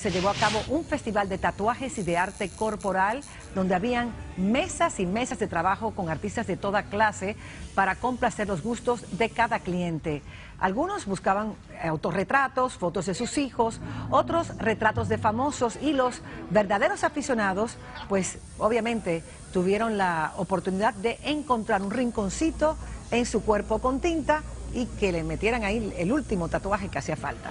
Se llevó a cabo un festival de tatuajes y de arte corporal donde habían mesas y mesas de trabajo con artistas de toda clase para complacer los gustos de cada cliente. Algunos buscaban autorretratos, fotos de sus hijos, otros retratos de famosos y los verdaderos aficionados, pues obviamente tuvieron la oportunidad de encontrar un rinconcito en su cuerpo con tinta y que le metieran ahí el último tatuaje que hacía falta.